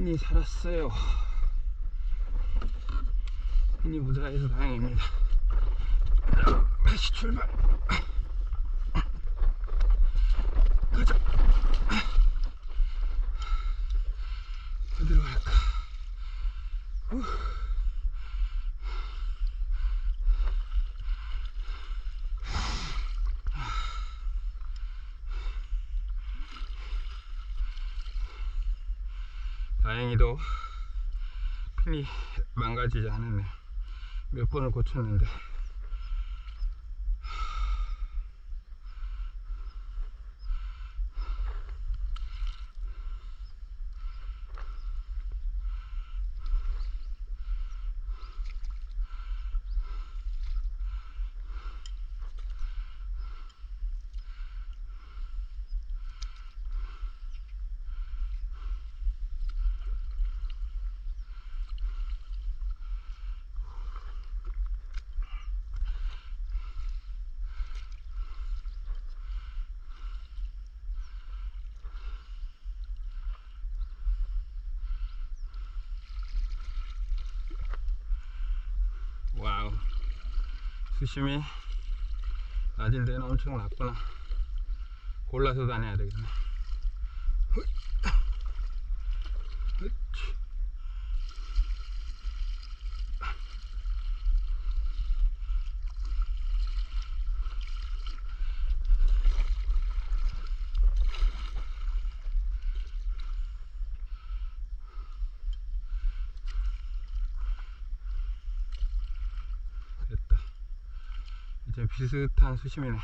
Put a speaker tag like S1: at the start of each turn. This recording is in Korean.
S1: 핀이 살았어요. 핀이 무사해서 다행입니다. 다시 출발. 가자. 어디로 갈까? 후. 다행히도 핀이 망가지지 않았네. 몇 번을 고쳤는데. 수심이 낮은 데는 엄청 낮구나. 골라서 다녀야 되겠네. 비슷한 수심이네.